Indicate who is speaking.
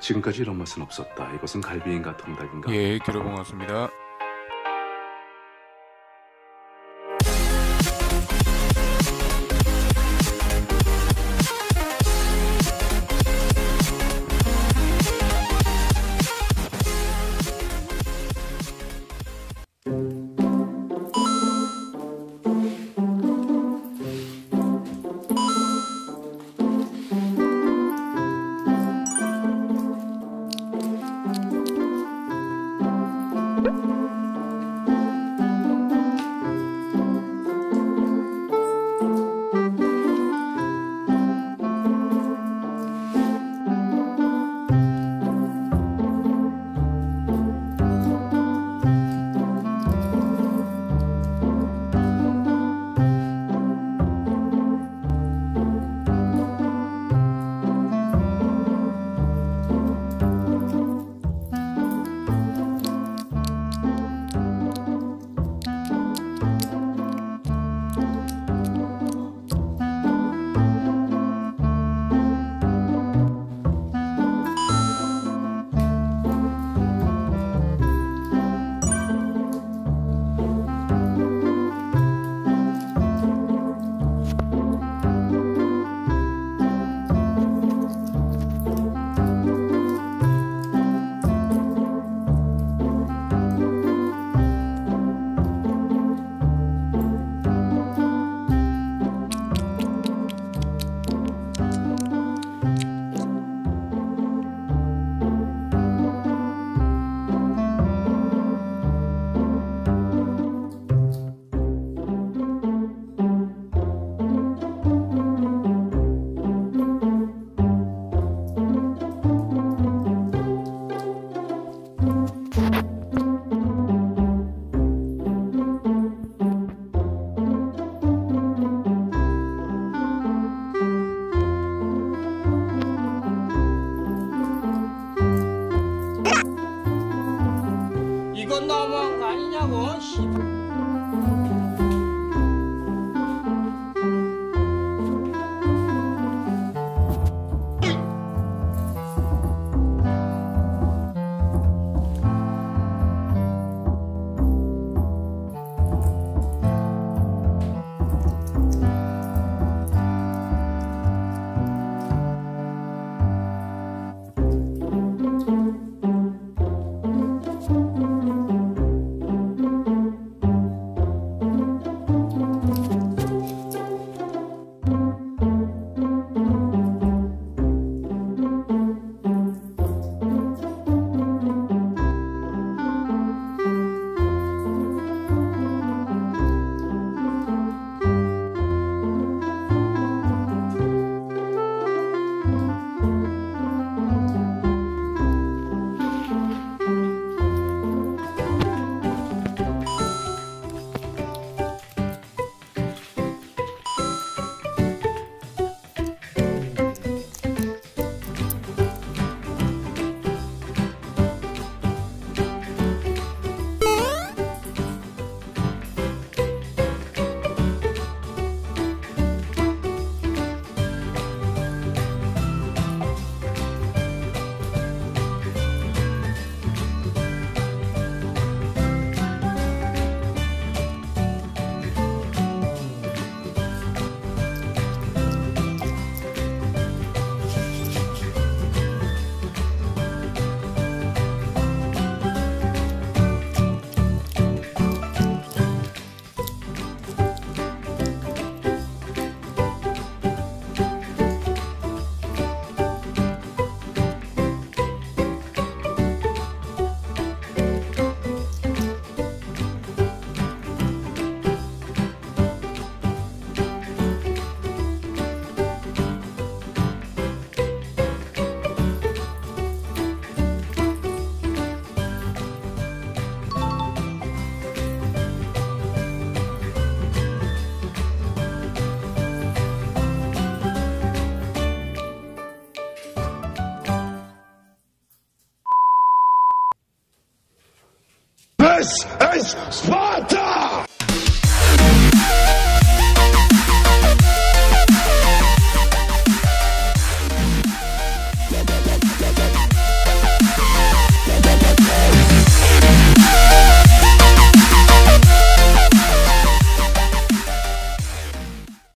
Speaker 1: 지금까지 이런 맛은 없었다. 이것은 갈비인가 통닭인가?
Speaker 2: 예, 기록은 왔습니다.
Speaker 3: 아니냐고
Speaker 4: This is Sparta!